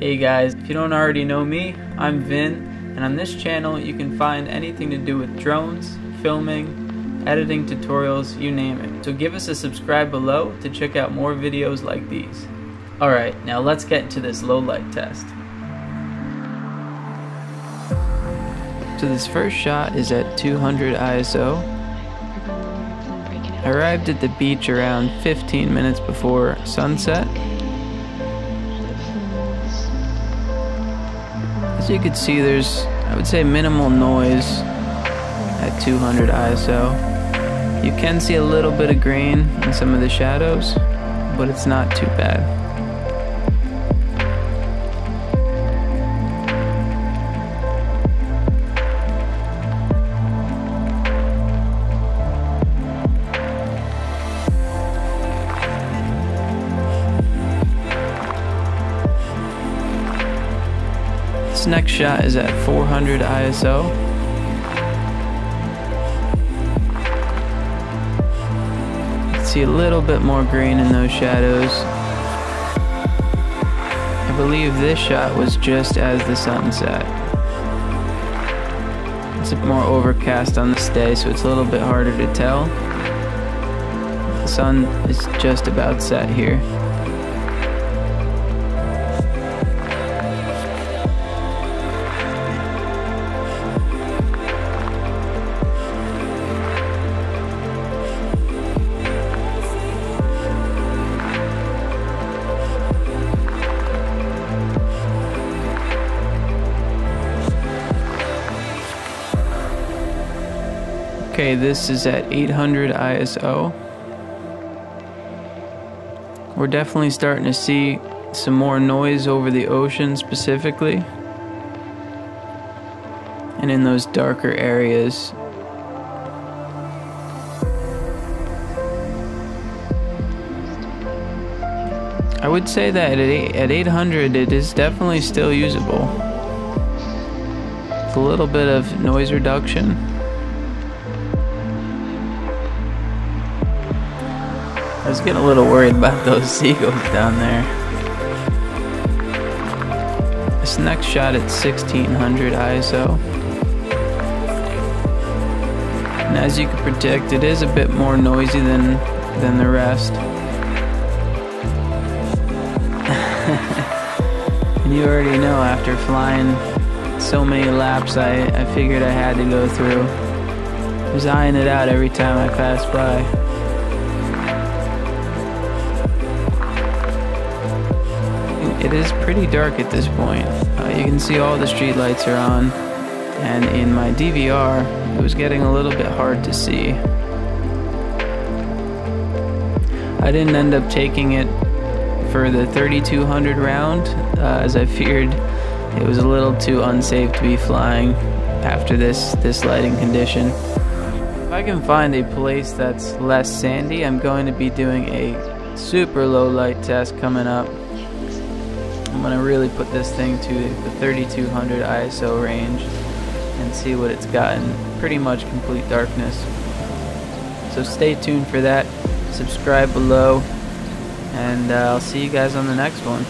Hey guys, if you don't already know me, I'm Vin, and on this channel you can find anything to do with drones, filming, editing tutorials, you name it. So give us a subscribe below to check out more videos like these. Alright, now let's get into this low light test. So this first shot is at 200 ISO. I arrived at the beach around 15 minutes before sunset. You can see, there's, I would say, minimal noise at 200 ISO. You can see a little bit of green in some of the shadows, but it's not too bad. This next shot is at 400 ISO. See a little bit more green in those shadows. I believe this shot was just as the sun set. It's more overcast on this day, so it's a little bit harder to tell. The sun is just about set here. Okay, this is at 800 ISO. We're definitely starting to see some more noise over the ocean specifically. And in those darker areas. I would say that at 800 it is definitely still usable. It's a little bit of noise reduction. I was getting a little worried about those seagulls down there. This next shot at 1600 ISO. And as you can predict, it is a bit more noisy than, than the rest. and you already know after flying so many laps, I, I figured I had to go through. I was eyeing it out every time I passed by. It is pretty dark at this point. Uh, you can see all the street lights are on, and in my DVR, it was getting a little bit hard to see. I didn't end up taking it for the 3200 round, uh, as I feared it was a little too unsafe to be flying after this, this lighting condition. If I can find a place that's less sandy, I'm going to be doing a super low light test coming up. I'm to really put this thing to the 3200 ISO range and see what it's got in pretty much complete darkness. So stay tuned for that, subscribe below, and uh, I'll see you guys on the next one.